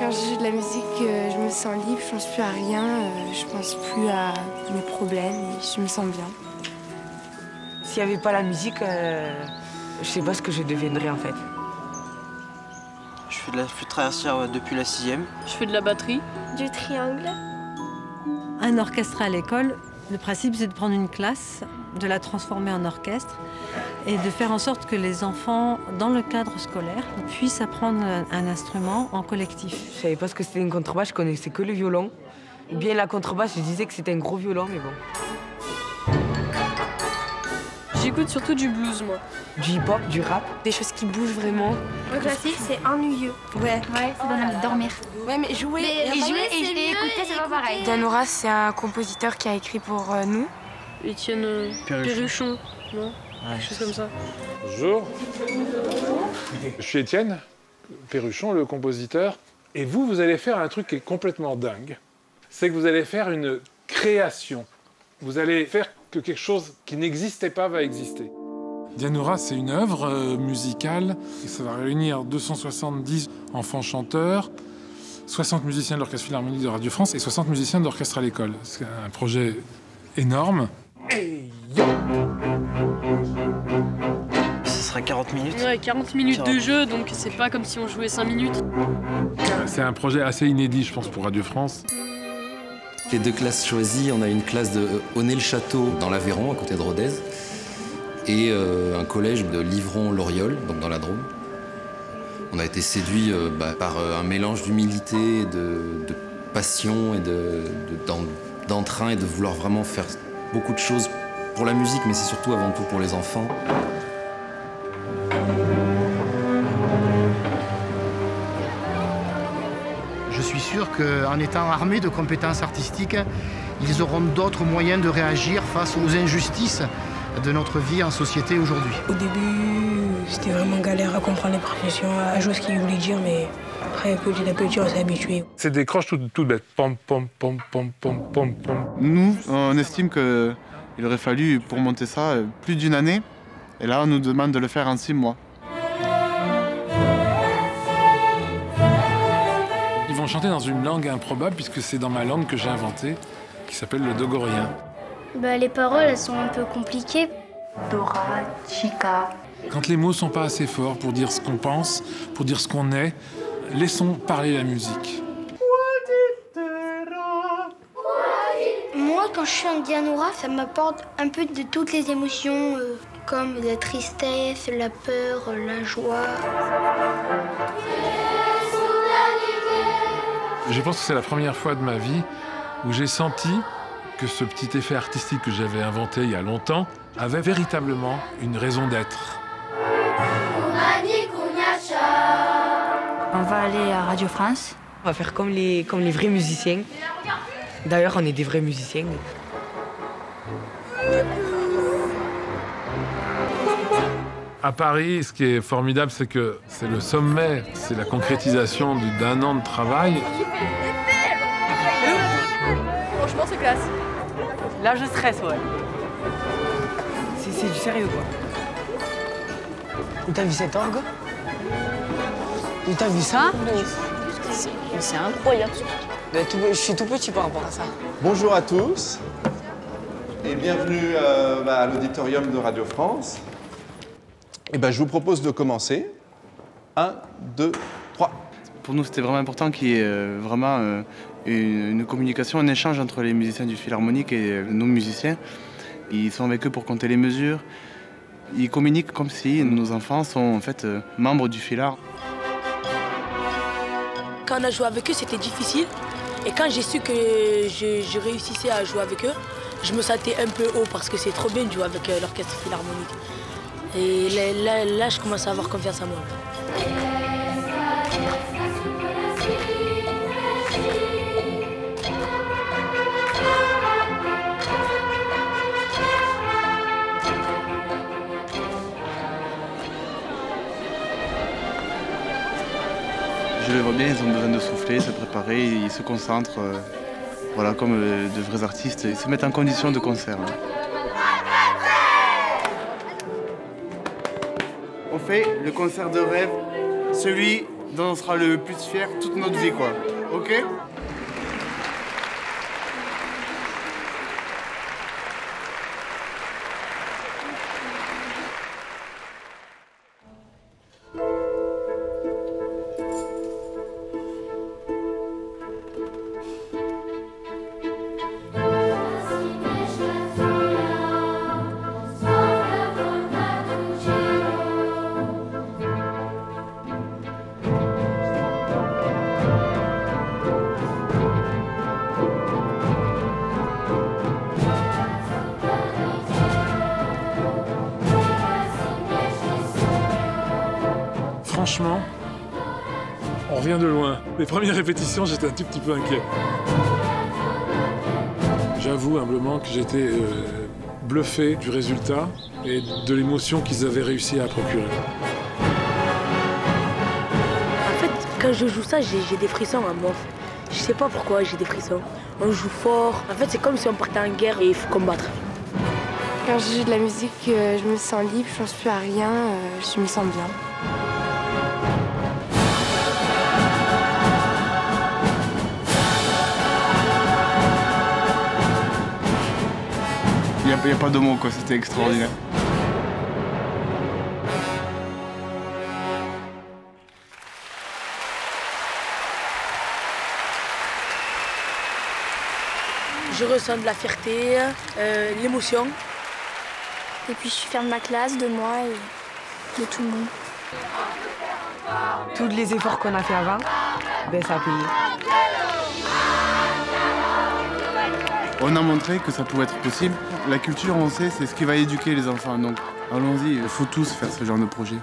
Quand je joue de la musique, euh, je me sens libre, je pense plus à rien, euh, je pense plus à mes problèmes je me sens bien. S'il n'y avait pas la musique, euh, je sais pas ce que je deviendrais en fait. Je fais de la flûte traversière depuis la sixième. Je fais de la batterie. Du triangle. Un orchestre à l'école, le principe c'est de prendre une classe, de la transformer en orchestre et de faire en sorte que les enfants, dans le cadre scolaire, puissent apprendre un, un instrument en collectif. Je savais pas ce que c'était une contrebasse, je connaissais que le violon. Ou bien la contrebasse, je disais que c'était un gros violon, mais bon. J'écoute surtout du blues, moi. Du hip-hop, du rap. Des choses qui bougent vraiment. Le classique, c'est ennuyeux. Ouais. Ouais, ça donne envie de dormir. Ouais, mais jouer et jouer et, et écouter, c'est pas pareil. Danora, c'est un compositeur qui a écrit pour euh, nous. Étienne euh, Perruchon. Perruchon, non Ouais. Quelque chose comme ça. Bonjour. Je suis Étienne Perruchon, le compositeur. Et vous, vous allez faire un truc qui est complètement dingue. C'est que vous allez faire une création. Vous allez faire que quelque chose qui n'existait pas va exister. Dianora, c'est une œuvre euh, musicale. Et ça va réunir 270 enfants chanteurs, 60 musiciens de l'Orchestre Philharmonique de Radio France et 60 musiciens d'orchestre à l'école. C'est un projet énorme. Ce sera 40 minutes. Ouais, 40 minutes de jeu, donc c'est pas comme si on jouait 5 minutes. C'est un projet assez inédit, je pense, pour Radio France. Les deux classes choisies, on a une classe de Honnay-le-Château dans l'Aveyron, à côté de Rodez, et euh, un collège de Livron-Loriol, donc dans la Drôme. On a été séduits euh, bah, par euh, un mélange d'humilité, de, passion et de- de- d'en- d'entrain et de vouloir vraiment faire beaucoup de choses pour la musique, mais c'est surtout avant tout pour les enfants. Sûr qu'en étant armés de compétences artistiques, ils auront d'autres moyens de réagir face aux injustices de notre vie en société aujourd'hui. Au début, c'était vraiment galère à comprendre les partitions, à jouer ce qu'ils voulaient dire, mais après, petit à petit, on s'est habitué. C'est des croches toutes, toutes bêtes. Pom, pom, pom, pom, pom, pom, pom. Nous, on estime qu'il aurait fallu, pour monter ça, plus d'une année. Et là, on nous demande de le faire en six mois. Chanter dans une langue improbable, puisque c'est dans ma langue que j'ai inventée, qui s'appelle le dogorien. Bah, les paroles, elles sont un peu compliquées. Dora, Chica. Quand les mots sont pas assez forts pour dire ce qu'on pense, pour dire ce qu'on est, laissons parler la musique. Moi, quand je suis en Dianora, ça m'apporte un peu de toutes les émotions, euh, comme la tristesse, la peur, la joie. Je pense que c'est la première fois de ma vie où j'ai senti que ce petit effet artistique que j'avais inventé il y a longtemps avait véritablement une raison d'être. On va aller à Radio France. On va faire comme les, comme les vrais musiciens. D'ailleurs, on est des vrais musiciens. À Paris, ce qui est formidable, c'est que c'est le sommet, c'est la concrétisation du- d'un an de travail. Franchement, c'est classe. Là, je stresse, ouais. C'est du sérieux, quoi. T'as vu cet orgue? T'as vu ça? C'est incroyable. Tout- Je suis tout petit par rapport à ça. Bonjour à tous et bienvenue euh, bah, à l'auditorium de Radio France. Et ben, je vous propose de commencer. Un, deux, trois. Pour nous, c'était vraiment important qu'il y ait euh, vraiment euh, une, une communication, un échange entre les musiciens du Philharmonique et euh, nos musiciens. Ils sont avec eux pour compter les mesures. Ils communiquent comme si nos enfants sont en fait membres du Philhar. Quand on a joué avec eux, c'était difficile. Et quand j'ai su que je, je réussissais à jouer avec eux, je me sentais un peu haut parce que c'est trop bien de jouer avec l'orchestre philharmonique. Et là, là, je commence à avoir confiance en moi. Je les vois bien, ils ont besoin de souffler, se préparer, ils se concentrent. euh, voilà, comme euh, de vrais artistes, et se mettre en condition de concert. hein. On fait le concert de rêve, celui dont on sera le plus fier toute notre vie, quoi. Ok? Franchement, on revient de loin. Les premières répétitions, j'étais un tout petit peu inquiet. J'avoue humblement que j'étais euh, bluffé du résultat et de l'émotion qu'ils avaient réussi à procurer. En fait, quand je joue ça, j'ai des frissons à moi. Je sais pas pourquoi j'ai des frissons. On joue fort. En fait, c'est comme si on partait en guerre et il faut combattre. Quand je joue de la musique, euh, je me sens libre, je pense plus à rien, euh, je me sens bien. Il n'y a, y a pas de mots, quoi, c'était extraordinaire. Je ressens de la fierté, euh, l'émotion. Et puis je suis fière de ma classe, de moi et de tout le monde. Tous les efforts qu'on a fait avant, ben ça a payé. On a montré que ça pouvait être possible. La culture, on sait, c'est ce qui va éduquer les enfants. Donc allons-y, il faut tous faire ce genre de projet.